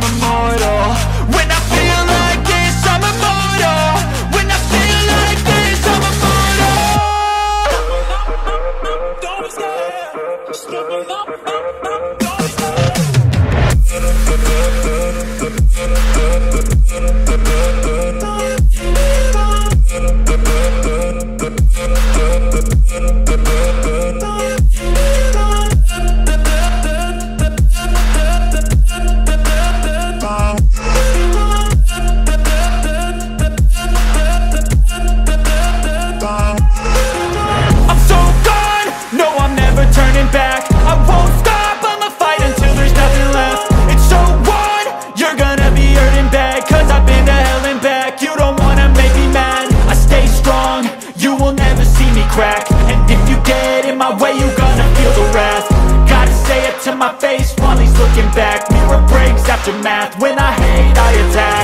I'm immortal When I feel like this, I'm immortal When I feel like this, I'm immortal Don't stop, stepping up, up, up, my face while he's looking back. Mirror breaks after math, when I hate I attack